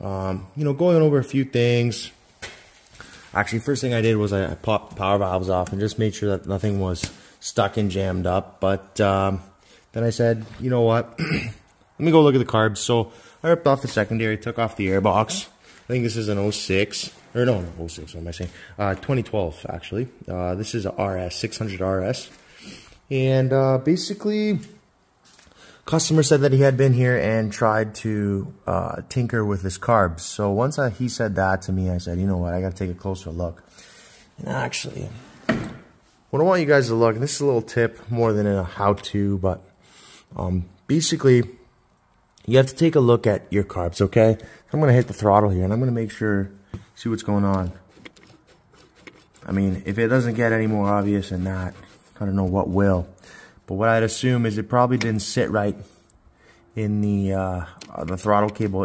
Um, you know, going over a few things. Actually, first thing I did was I, popped power valves off and just made sure that nothing was stuck and jammed up. But um, then I said, you know what? Let me go look at the carbs. So I ripped off the secondary, took off the airbox. I think this is an 06. Or no, no 06, what am I saying? Uh, 2012, actually. Uh, this is a RS, 600 RS. And uh, basically, customer said that he had been here and tried to uh, tinker with his carbs. So once I, he said that to me, I said, you know what, I got to take a closer look. And actually, what I want you guys to look, this is a little tip more than a how-to, but um, basically, you have to take a look at your carbs, okay? I'm going to hit the throttle here, and I'm going to make sure, see what's going on. I mean, if it doesn't get any more obvious than that, I don't know what will. But what I'd assume is it probably didn't sit right in the uh, the throttle cable